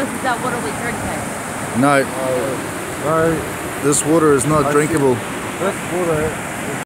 this is that water we drinking. No, oh, No, this water is not I drinkable. this water